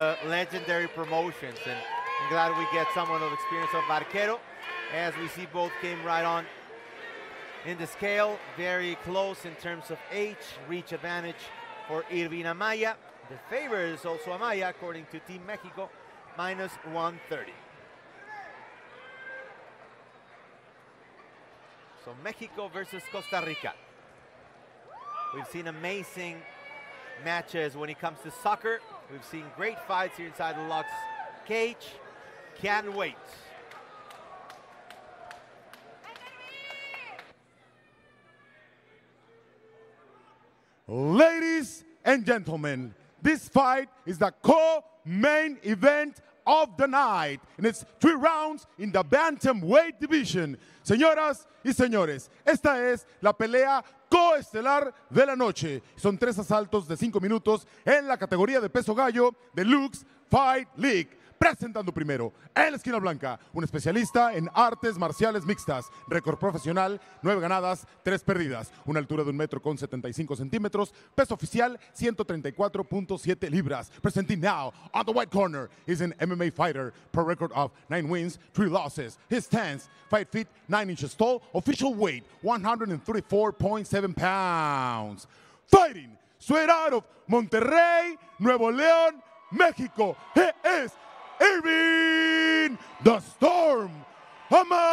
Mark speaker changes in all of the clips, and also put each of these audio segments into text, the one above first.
Speaker 1: uh, legendary promotions. And I'm glad we get someone of experience of Barquero. As we see, both came right on in the scale. Very close in terms of age, reach advantage for Irvin Amaya. The favorite is also Amaya, according to Team Mexico, minus 130. So Mexico versus Costa Rica. We've seen amazing matches when it comes to soccer. We've seen great fights here inside the Lux cage. Can't wait.
Speaker 2: Ladies and gentlemen, this fight is the co-main event of the night. And it's three rounds in the bantamweight division. Señoras y señores, esta es la pelea coestelar de la noche. Son tres asaltos de cinco minutos en la categoría de peso gallo de Lux Fight League. Presentando primero, en la esquina blanca, un especialista en artes marciales mixtas, récord profesional, nueve ganadas, tres perdidas, una altura de un metro con 75 centímetros, peso oficial 134.7 libras. Presenting now, on the white corner, is an MMA fighter, pro record of nine wins, three losses. His stance, five feet, nine inches tall, official weight 134.7 pounds. Fighting straight out of Monterrey, Nuevo León, México. Irving the Storm Amaya.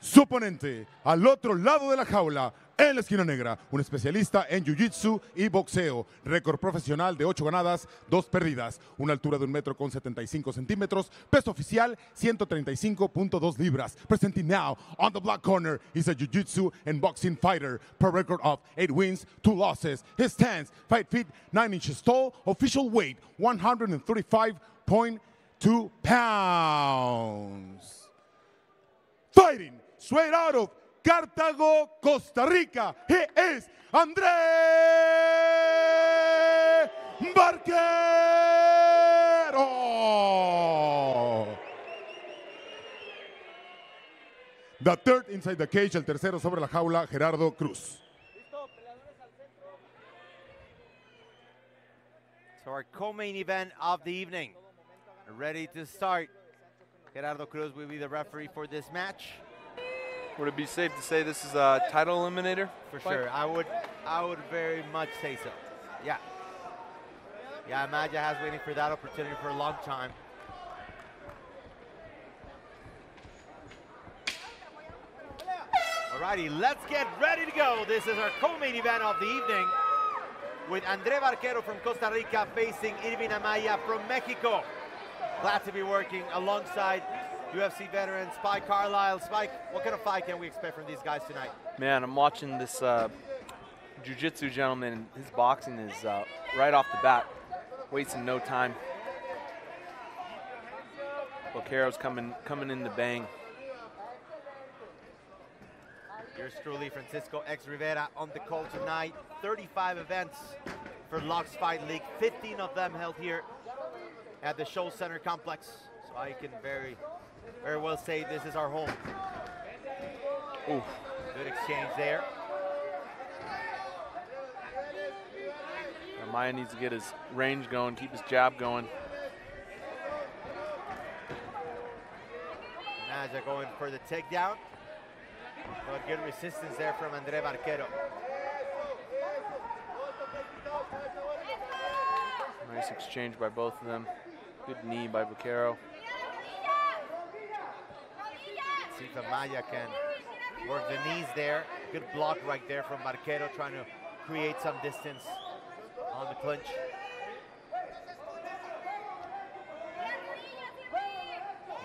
Speaker 2: Su oponente al otro lado de la jaula, en la esquina negra, un especialista en jiu-jitsu y boxeo, récord profesional de 8 ganadas, 2 perdidas, una altura de un metro con 75 centímetros, peso oficial 135.2 libras. Presenting now on the black corner is a jiu-jitsu and boxing fighter, per record of 8 wins, 2 losses. His stance, 5 feet 9 inches tall, official weight 135.2 pounds. Fighting straight out of Cartago, Costa Rica. He is André Barquero. The third inside the cage, el tercero sobre la jaula, Gerardo Cruz.
Speaker 1: So our co-main event of the evening, ready to start. Gerardo Cruz will be the referee for this match.
Speaker 3: Would it be safe to say this is a title eliminator?
Speaker 1: For
Speaker 3: fight?
Speaker 1: sure, I would, I would very much say so. Yeah, yeah. Amaya has been waiting for that opportunity for a long time. Alrighty, let's get ready to go. This is our co-main event of the evening with Andre Barquero from Costa Rica facing Irvin Amaya from Mexico. Glad to be working alongside UFC veteran Spike Carlisle. Spike, what kind of fight can we expect from these guys tonight?
Speaker 3: Man, I'm watching this uh, jiu-jitsu gentleman. His boxing is uh, right off the bat, wasting no time. Barquero's coming coming in the bang.
Speaker 1: Yours truly, Francisco X Rivera, on the call tonight. 35 events for Lux Fight League, 15 of them held here at the Show Center complex. So I can very, very well say this is our home.
Speaker 3: Ooh,
Speaker 1: Good exchange there.
Speaker 3: Maya needs to get his range going, keep his jab going.
Speaker 1: Naja going for the takedown. But good resistance there from Andre Barquero.
Speaker 3: Nice exchange by both of them. Good knee by Barquero.
Speaker 1: See if Amaya can work the knees there. Good block right there from Barquero trying to create some distance on the clinch.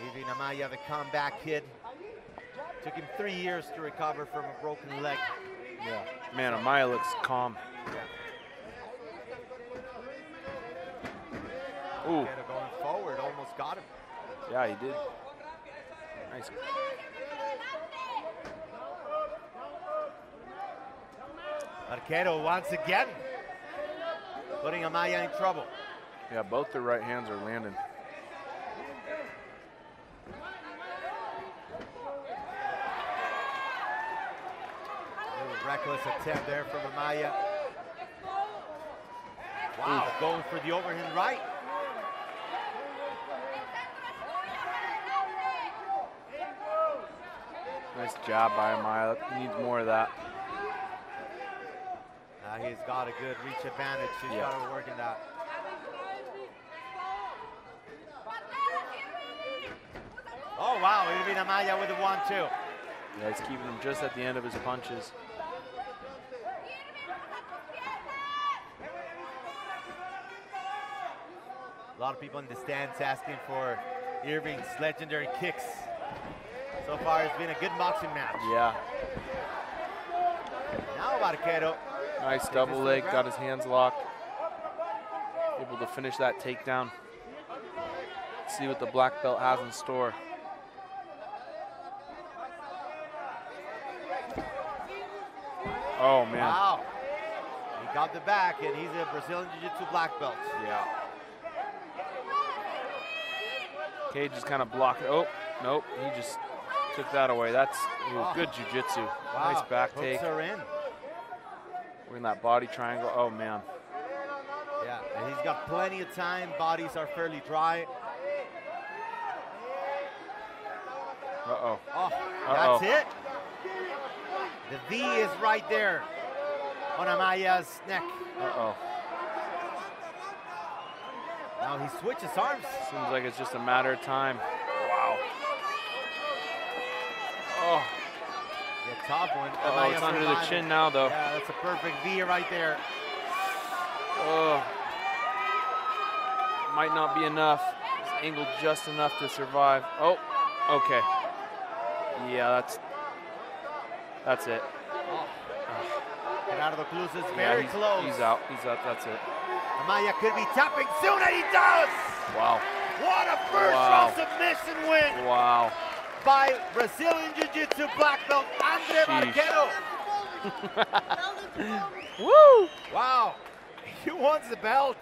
Speaker 1: Irvin Amaya, the comeback kid. Took him three years to recover from a broken leg.
Speaker 3: Yeah. Man, Amaya looks calm. Ooh,
Speaker 1: going forward, almost got him.
Speaker 3: yeah, he did. Nice.
Speaker 1: Barquero once again putting Amaya in trouble.
Speaker 3: Yeah, both their right hands are landing.
Speaker 1: Reckless attempt there from Amaya. Wow, going for the overhand right.
Speaker 3: Nice job by Amaya. He needs more of that.
Speaker 1: Uh, he's got a good reach advantage. He's
Speaker 3: Yeah.
Speaker 1: got to work in that. Oh wow, Irvin Amaya with the one-two.
Speaker 3: Yeah, he's keeping him just at the end of his punches.
Speaker 1: A lot of people in the stands asking for Irvin's legendary kicks. So far, it's been a good boxing match.
Speaker 3: Yeah,
Speaker 1: Now Barquero,
Speaker 3: nice double leg, got his hands locked. Able to finish that takedown. See what the black belt has in store. Oh man.
Speaker 1: wow. He got the back, and he's a Brazilian Jiu-Jitsu black belt.
Speaker 3: Yeah. Cage is kind of blocking. Oh, nope. He just took that away. That's ooh,
Speaker 1: Oh.
Speaker 3: good jujitsu.
Speaker 1: Wow.
Speaker 3: Nice back
Speaker 1: Hooks
Speaker 3: take.
Speaker 1: are in.
Speaker 3: We're in that body triangle. Oh man.
Speaker 1: Yeah, and he's got plenty of time. Bodies are fairly dry.
Speaker 3: Uh oh.
Speaker 1: Oh,
Speaker 3: Uh-oh.
Speaker 1: that's it. The V is right there on Amaya's neck.
Speaker 3: Uh oh.
Speaker 1: Now he switches arms.
Speaker 3: Seems like it's just a matter of time. Wow. Oh,
Speaker 1: The top one.
Speaker 3: oh it's under the chin now though.
Speaker 1: Yeah, that's a perfect V right there.
Speaker 3: Oh. Might not be enough. It's angled just enough to survive. Oh, okay. Yeah, that's that's it. Oh.
Speaker 1: Gerardo Cruz is
Speaker 3: Yeah,
Speaker 1: very
Speaker 3: he's,
Speaker 1: close.
Speaker 3: He's out. He's out. That's it.
Speaker 1: Amaya could be tapping soon, and he does!
Speaker 3: Wow.
Speaker 1: What a first
Speaker 3: Wow.
Speaker 1: round submission win
Speaker 3: Wow.
Speaker 1: By Brazilian Jiu-Jitsu black belt Andre
Speaker 3: Sheesh.
Speaker 1: Barquero.
Speaker 3: Woo!
Speaker 1: Wow, he wants the belt.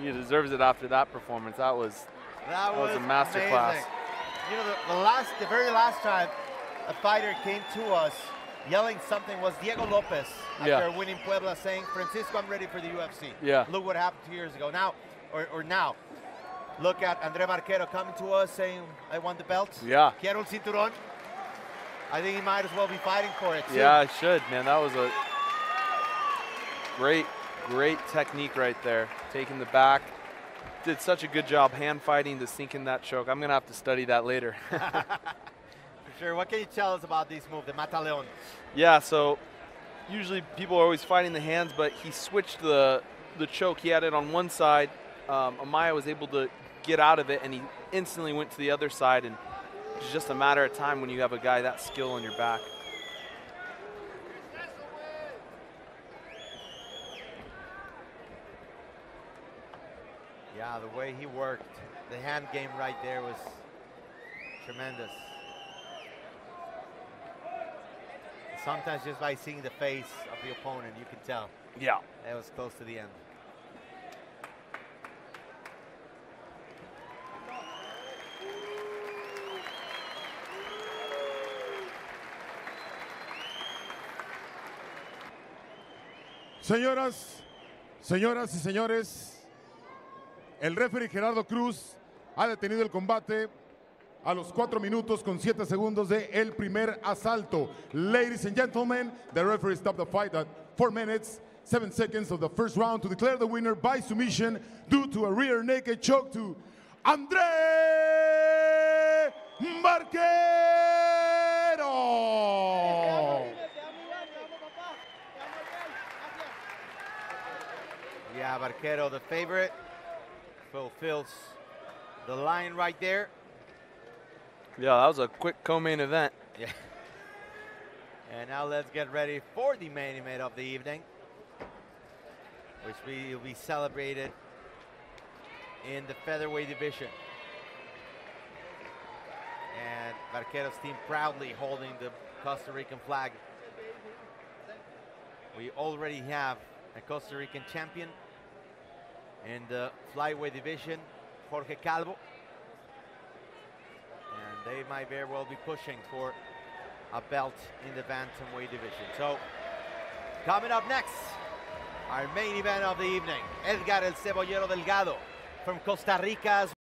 Speaker 3: He deserves it after that performance. That was
Speaker 1: That,
Speaker 3: was a masterclass.
Speaker 1: You know, the, the last, the very last time a fighter came to us yelling something was Diego Lopez after
Speaker 3: Yeah.
Speaker 1: winning Puebla, saying, "Francisco, I'm ready for the UFC."
Speaker 3: Yeah.
Speaker 1: Look what happened two years ago. Now, or, or now, look at Andre Barquero coming to us saying, "I want the belt."
Speaker 3: Yeah.
Speaker 1: Quiero el cinturón. I think he might as well be fighting for it. Too.
Speaker 3: Yeah, I should, man. That was a great, great technique right there. Taking the back. Did such a good job hand fighting to sink in that choke. I'm going to have to study that later.
Speaker 1: For sure. What can you tell us about this move, the Mataleon?
Speaker 3: yeah, so usually people are always fighting the hands, but he switched the, the choke. He had it on one side. Um, Amaya was able to get out of it, and he instantly went to the other side. And it's just a matter of time when you have a guy that skill on your back.
Speaker 1: Yeah, the way he worked, the hand game right there was tremendous. Sometimes just by seeing the face of the opponent, you can tell
Speaker 3: Yeah.
Speaker 1: that was close to the end.
Speaker 2: Señoras, señoras y señores, el referee Gerardo Cruz ha detenido el combate a los 4 minutos con 7 segundos de primer asalto. Ladies and gentlemen, the referee stopped the fight at 4 minutes, 7 seconds of the first round to declare the winner by submission due to a rear naked choke to André Marquero.
Speaker 1: Barquero, the favorite, fulfills the line right there.
Speaker 3: Yeah, that was a quick co-main event.
Speaker 1: Yeah. And now let's get ready for the main event of the evening, which we will be celebrated in the featherweight division. And Barquero's team proudly holding the Costa Rican flag. We already have a Costa Rican champion in the flyweight division, Jorge Calvo. And they might very well be pushing for a belt in the bantamweight division. So Coming up next, our main event of the evening, Edgar El Cebollero Delgado from Costa Rica's